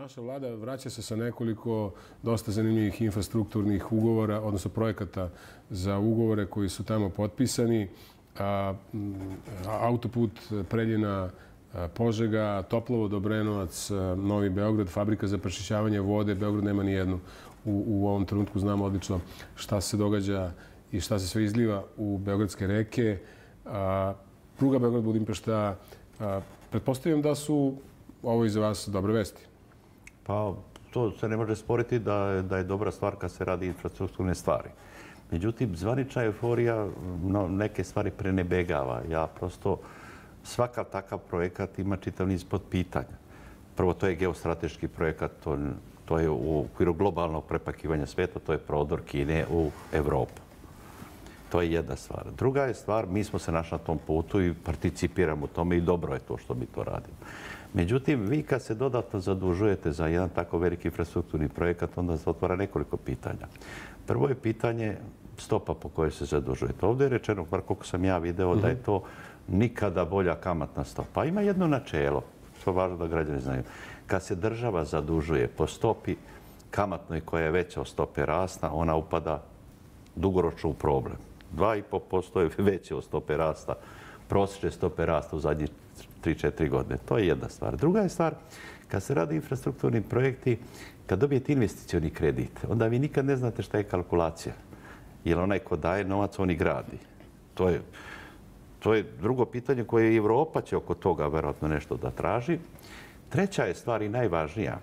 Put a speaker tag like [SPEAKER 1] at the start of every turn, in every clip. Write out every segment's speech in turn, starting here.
[SPEAKER 1] naša vlada vraća se sa nekoliko dosta zanimljivih infrastrukturnih ugovora, odnosno projekata za ugovore koji su tamo potpisani. Autoput Preljina Požega, Toplovo, Dobrenovac, Novi Beograd, fabrika za prečišćavanje vode. Beograd nema ni jednu. U ovom trenutku znamo odlično šta se događa i šta se sve izliva u Beogradske reke. Pruga Beograd-Budimpešta, pretpostavljam da su ovo iz vas dobre vesti.
[SPEAKER 2] Pa, to se ne može sporiti da, da je dobra stvar kad se radi infrastrukturne stvari. Međutim, zvanična euforija no, neke stvari prenebegava. Ja prosto, svakav takav projekat ima čitav niz pod pitanja. Prvo, to je geostrateški projekat, to, to je u okviru globalnog prepakivanja sveta, to je prodor Kine u Evropu. To je jedna stvar. Druga je stvar, mi smo se našli na tom putu i participiramo u tome i dobro je to što mi to radimo. Međutim, vi kad se dodatno zadužujete za jedan tako veliki infrastrukturni projekat, onda se otvara nekoliko pitanja. Prvo je pitanje stopa po kojoj se zadužujete. Ovdje je rečeno, bar koliko sam ja video, da je to nikada bolja kamatna stopa. Ima jedno načelo, što je važno da građani znaju. Kad se država zadužuje po stopi kamatnoj koja je veća od stope rasta, ona upada dugoročno u problem. 2,5% je veće od stope rasta, prosječne stope rasta u zadnjih 3-4 godine. To je jedna stvar. Druga je stvar, kad se radi infrastrukturni projekti, kad dobijete investicioni kredit, onda vi nikad ne znate šta je kalkulacija. Jer onaj ko daje novac, on i gradi. To je, to je drugo pitanje koje Evropa će oko toga verovatno nešto da traži. Treća je stvar i najvažnija.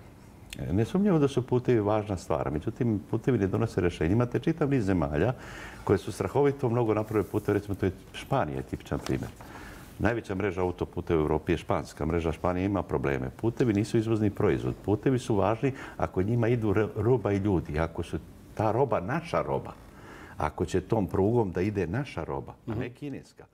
[SPEAKER 2] Ne sumnjamo da su putevi važna stvar, međutim, putevi ne donose rešenje. Imate čitav niz zemalja koje su strahovito mnogo napravili putevi, recimo to je Španija, tipičan primjer. Najveća mreža autoputa u Evropi je španska. Mreža Španije ima probleme. Putevi nisu izvozni proizvod. Putevi su važni ako njima idu roba i ljudi. Ako su ta roba naša roba, ako će tom prugom da ide naša roba, a ne kineska,